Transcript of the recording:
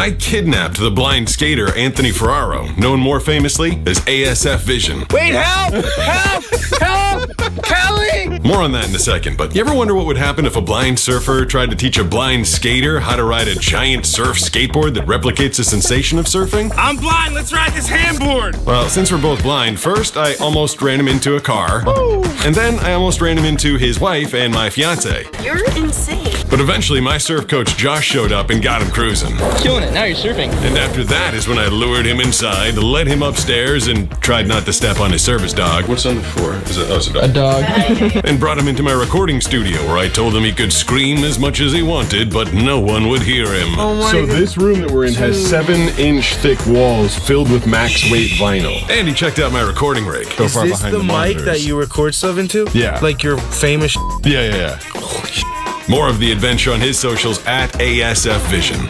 I kidnapped the blind skater Anthony Ferraro, known more famously as ASF Vision. Wait, help! Help! Help! Kelly! More on that in a second, but you ever wonder what would happen if a blind surfer tried to teach a blind skater how to ride a giant surf skateboard that replicates the sensation of surfing? I'm blind. Let's ride this Hamboard. Well, since we're both blind, first I almost ran him into a car, and then I almost ran him into his wife and my fiance. You're insane. But eventually, my surf coach Josh showed up and got him cruising. Killing it. Now you're surfing. And after that is when I lured him inside, led him upstairs, and tried not to step on his service dog. What's on the floor? Is it, oh, it's a dog. A dog. and brought him into my recording studio where I told him he could scream as much as he wanted, but no one would hear him. Oh So this room that we're in has seven inch thick walls filled with max weight vinyl. And he checked out my recording rig. So Is far this behind the, the mic monitors. that you record stuff into? Yeah. Like your famous. Yeah, yeah, yeah. More of the adventure on his socials at ASF Vision.